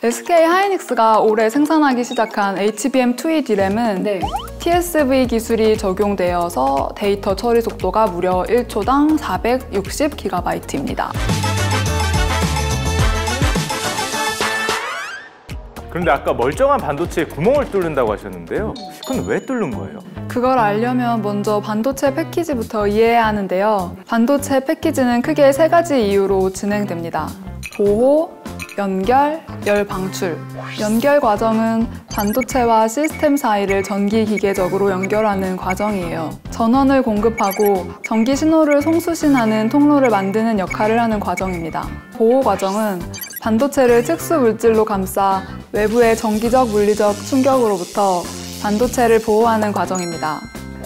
SK 하이닉스가 올해 생산하기 시작한 HBM2E D램은 네. TSV 기술이 적용되어서 데이터 처리 속도가 무려 1초당 460GB입니다. 그런데 아까 멀쩡한 반도체에 구멍을 뚫는다고 하셨는데요. 그건 왜 뚫는 거예요? 그걸 알려면 먼저 반도체 패키지부터 이해해야 하는데요. 반도체 패키지는 크게 세 가지 이유로 진행됩니다. 보호, 연결, 열 방출. 연결 과정은 반도체와 시스템 사이를 전기 기계적으로 연결하는 과정이에요. 전원을 공급하고 전기 신호를 송수신하는 통로를 만드는 역할을 하는 과정입니다. 보호 과정은 반도체를 특수 물질로 감싸 외부의 전기적 물리적 충격으로부터 반도체를 보호하는 과정입니다.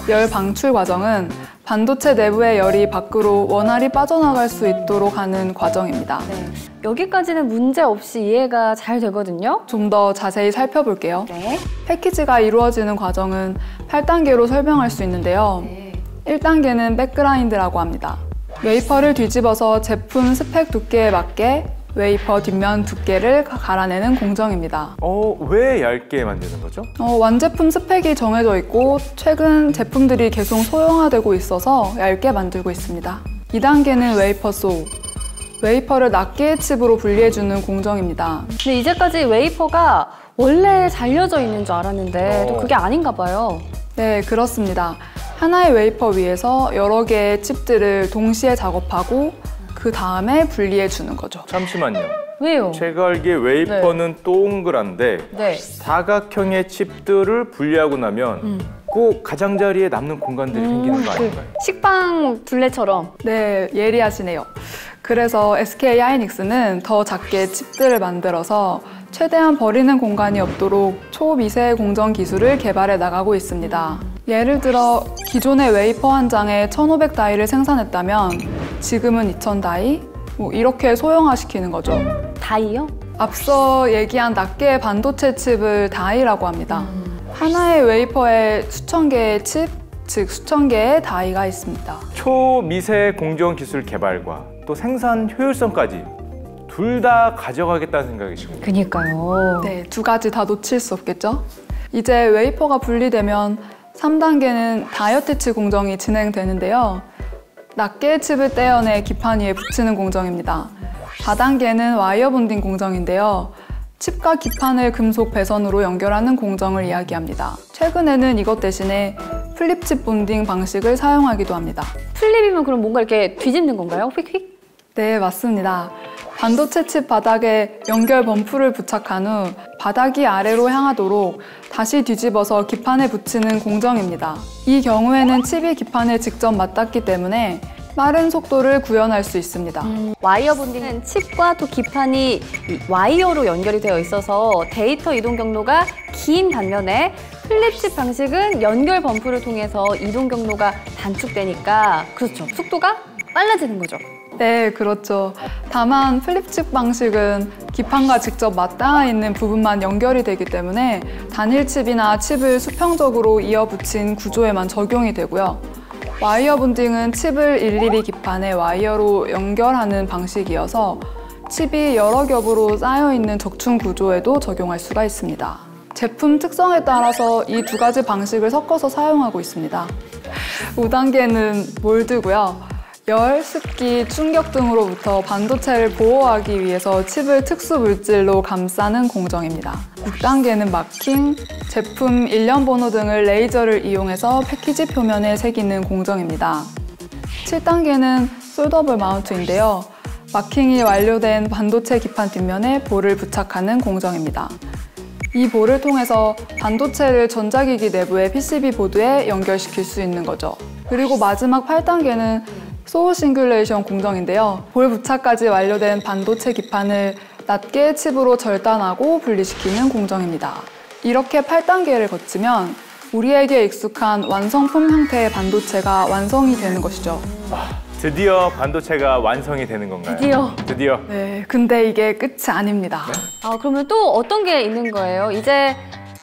열 방출 과정은 반도체 내부의 열이 밖으로 원활히 빠져나갈 수 있도록 하는 과정입니다. 네. 여기까지는 문제 없이 이해가 잘 되거든요. 좀 더 자세히 살펴볼게요. 네. 패키지가 이루어지는 과정은 8단계로 설명할 수 있는데요. 1단계는 back grind라고 합니다. 웨이퍼를 뒤집어서 제품 스펙 두께에 맞게 웨이퍼 뒷면 두께를 갈아내는 공정입니다. 어, 왜 얇게 만드는 거죠? 어, 완제품 스펙이 정해져 있고 최근 제품들이 계속 소형화되고 있어서 얇게 만들고 있습니다. 2단계는 wafer saw. 웨이퍼를 낱개의 칩으로 분리해주는 공정입니다. 근데 이제까지 웨이퍼가 원래 잘려져 있는 줄 알았는데 또 어. 그게 아닌가 봐요. 네, 그렇습니다. 하나의 웨이퍼 위에서 여러 개의 칩들을 동시에 작업하고 그 다음에 분리해 주는 거죠. 잠시만요. 왜요? 제가 알기에 웨이퍼는 동그란데 네. 사각형의 칩들을 분리하고 나면 음. 그 가장자리에 남는 공간들이 생기는 거 아닌가요? 식빵 둘레처럼. 네, 예리하시네요. 그래서 SK 하이닉스는 더 작게 칩들을 만들어서 최대한 버리는 공간이 없도록 초미세 공정 기술을 개발해 나가고 있습니다. 예를 들어 기존의 웨이퍼 한 장에 1500 die를 생산했다면 지금은 2000 die? 뭐 이렇게 소형화시키는 거죠. Die요? 앞서 얘기한 낱개의 반도체 칩을 die라고 합니다. 하나의 웨이퍼에 수천 개의 칩, 즉 수천 개의 die가 있습니다. 초미세 공정 기술 개발과 또 생산 효율성까지 둘 다 가져가겠다는 생각이십니다. 그니까요. 네, 두 가지 다 놓칠 수 없겠죠? 이제 웨이퍼가 분리되면 3단계는 die attach 공정이 진행되는데요. 낱개의 칩을 떼어내 기판 위에 붙이는 공정입니다. 4단계는 wire bonding 공정인데요. 칩과 기판을 금속 배선으로 연결하는 공정을 이야기합니다. 최근에는 이것 대신에 flip chip bonding 방식을 사용하기도 합니다. Flip이면 그럼 뭔가 이렇게 뒤집는 건가요? 휙휙? 네, 맞습니다. 반도체 칩 바닥에 연결 bump를 부착한 후 바닥이 아래로 향하도록 다시 뒤집어서 기판에 붙이는 공정입니다. 이 경우에는 칩이 기판에 직접 맞닿기 때문에 빠른 속도를 구현할 수 있습니다. Wire bonding은 칩과 또 기판이 이 와이어로 연결이 되어 있어서 데이터 이동 경로가 긴 반면에 flip chip 방식은 연결 bump를 통해서 이동 경로가 단축되니까 그렇죠. 속도가 빨라지는 거죠. 네, 그렇죠. 다만 flip chip 방식은 기판과 직접 맞닿아 있는 부분만 연결이 되기 때문에 단일 칩이나 칩을 수평적으로 이어 붙인 구조에만 적용이 되고요. 와이어 본딩은 칩을 일일이 기판에 와이어로 연결하는 방식이어서 칩이 여러 겹으로 쌓여 있는 적충 구조에도 적용할 수가 있습니다. 제품 특성에 따라서 이 두 가지 방식을 섞어서 사용하고 있습니다. 5단계는 몰드고요. 열, 습기, 충격 등으로부터 반도체를 보호하기 위해서 칩을 특수 물질로 감싸는 공정입니다. 6단계는 마킹, 제품 일련 번호 등을 레이저를 이용해서 패키지 표면에 새기는 공정입니다. 7단계는 solder ball mount인데요. 마킹이 완료된 반도체 기판 뒷면에 볼을 부착하는 공정입니다. 이 볼을 통해서 반도체를 전자기기 내부의 PCB 보드에 연결시킬 수 있는 거죠. 그리고 마지막 8단계는 saw singulation 공정인데요. 볼 부착까지 완료된 반도체 기판을 낱개의 칩으로 절단하고 분리시키는 공정입니다. 이렇게 8단계를 거치면 우리에게 익숙한 완성품 형태의 반도체가 완성이 되는 것이죠. 드디어 반도체가 완성이 되는 건가요? 드디어. 드디어. 네, 근데 이게 끝이 아닙니다. 아 그러면 또 어떤 게 있는 거예요? 이제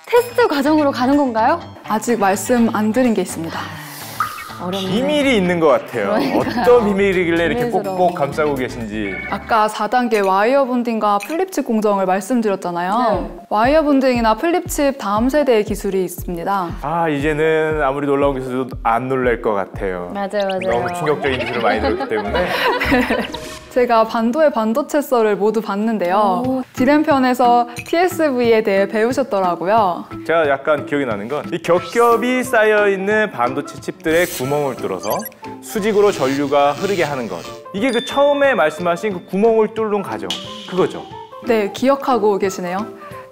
테스트 과정으로 가는 건가요? 아직 말씀 안 드린 게 있습니다. 어렵네. 비밀이 있는 것 같아요. 그러니까요. 어떤 비밀이길래 이렇게 비밀스러워. 꼭꼭 감싸고 계신지. 아까 4단계 wire bonding과 flip chip 공정을 말씀드렸잖아요. Wire bonding이나 flip chip 다음 세대의 기술이 있습니다. 아 이제는 아무리 놀라운 기술도 안 놀랄 것 같아요. 맞아요, 맞아요. 너무 충격적인 기술을 많이 들었기 때문에 제가 반도의 반도체 썰을 모두 봤는데요. 오. 디램 편에서 TSV에 대해 배우셨더라고요. 제가 약간 기억이 나는 건 이 겹겹이 쌓여 있는 반도체 칩들의 구멍을 뚫어서 수직으로 전류가 흐르게 하는 것. 이게 그 처음에 말씀하신 그 구멍을 뚫는 과정. 그거죠. 네, 기억하고 계시네요.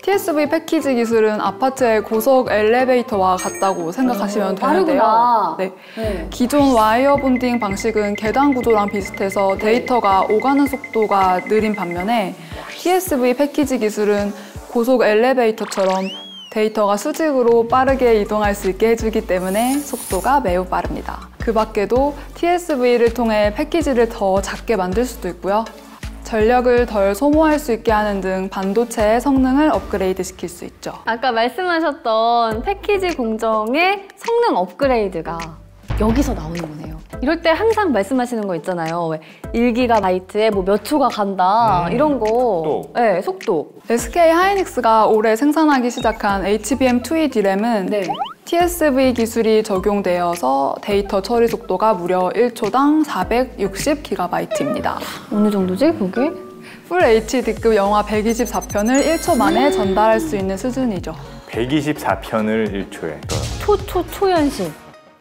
TSV 패키지 기술은 아파트의 고속 엘리베이터와 같다고 생각하시면 오, 되는데요. 빠르구나. 네. 네. 기존 와이어 본딩 방식은 계단 구조랑 비슷해서 데이터가 오가는 속도가 느린 반면에 TSV 패키지 기술은 고속 엘리베이터처럼 데이터가 수직으로 빠르게 이동할 수 있게 해주기 때문에 속도가 매우 빠릅니다. 그 밖에도 TSV를 통해 패키지를 더 작게 만들 수도 있고요. 전력을 덜 소모할 수 있게 하는 등 반도체의 성능을 업그레이드 시킬 수 있죠. 아까 말씀하셨던 패키지 공정의 성능 업그레이드가 여기서 나오는 거네요. 이럴 때 항상 말씀하시는 거 있잖아요. 왜 1기가 바이트에 뭐 몇 초가 간다 음, 이런 거. 속도. 네, 속도. SK 하이닉스가 올해 생산하기 시작한 HBM2E D램은 네. TSV 기술이 적용되어서 데이터 처리 속도가 무려 1초당 460GB입니다. 어느 정도지 그게? 풀 HD급 영화 124편을 1초 만에 전달할 수 있는 수준이죠. 124편을 1초에. 초, 초, 초연실.